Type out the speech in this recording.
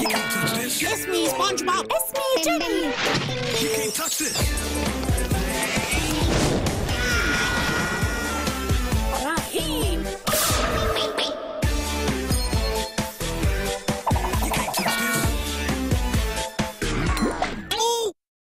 You can't touch this. Me, SpongeBob. It's me, Jenny. You can't touch this.